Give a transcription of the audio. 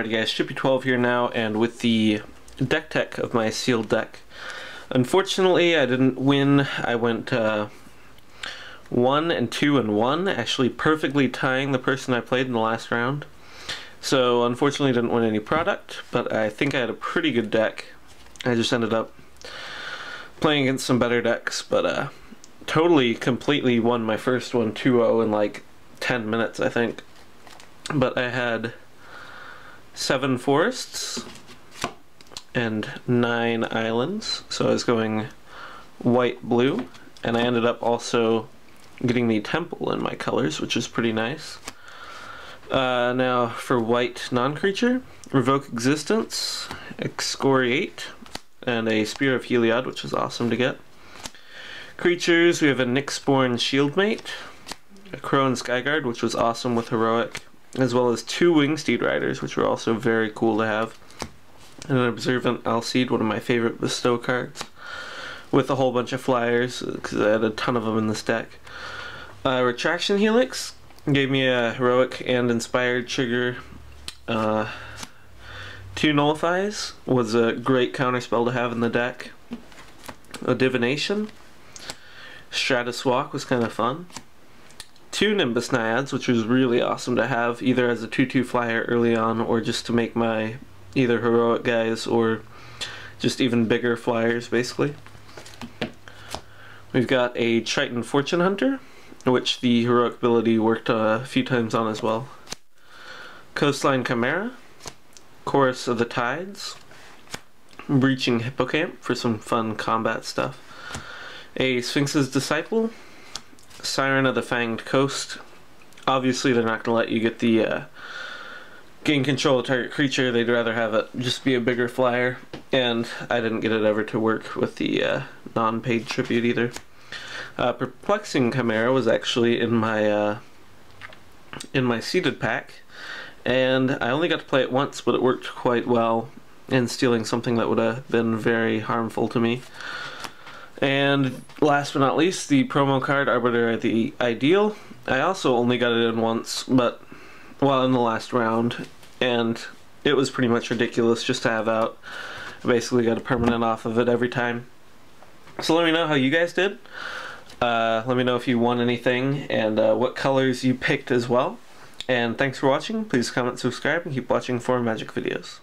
Howdy guys, Chippey12 here now, and with the deck tech of my sealed deck. Unfortunately, I didn't win. I went uh, 1 and 2 and 1, actually perfectly tying the person I played in the last round. So unfortunately didn't win any product, but I think I had a pretty good deck. I just ended up playing against some better decks, but uh, totally, completely won my first one 2-0 in like 10 minutes, I think. But I had seven forests and nine islands. So I was going white, blue, and I ended up also getting the temple in my colors, which is pretty nice. Uh, now for white non-creature, revoke existence, excoriate, and a spear of Heliod, which is awesome to get. Creatures, we have a Nyxborn Shieldmate, a Akroan Skyguard, which was awesome with heroic, as well as two Wingsteed Riders, which were also very cool to have. And an Observant Alseid, one of my favorite bestow cards, with a whole bunch of flyers, because I had a ton of them in this deck. Uh, Retraction Helix gave me a heroic and inspired trigger. Uh, two Nullifies was a great counterspell to have in the deck. A Divination. Stratus Walk was kind of fun two Nimbus Naiads, which was really awesome to have, either as a 2-2 flyer early on, or just to make my either heroic guys or just even bigger flyers, basically. We've got a Triton Fortune Hunter, which the heroic ability worked a few times on as well. Coastline Chimera, Chorus of the Tides, Breaching Hippocamp for some fun combat stuff. A Sphinx's Disciple, Siren of the Fanged Coast. Obviously, they're not going to let you get the uh, gain control of target creature. They'd rather have it just be a bigger flyer, and I didn't get it ever to work with the uh, non-paid tribute either. Uh, Perplexing Chimera was actually in my uh, in my seeded pack, and I only got to play it once, but it worked quite well in stealing something that would have been very harmful to me. And last but not least, the promo card Arbiter of the Ideal. I also only got it in once, but well, in the last round, and it was pretty much ridiculous just to have out. I basically got a permanent off of it every time. So let me know how you guys did. Uh, let me know if you won anything and uh, what colors you picked as well. And thanks for watching. Please comment, subscribe, and keep watching for magic videos.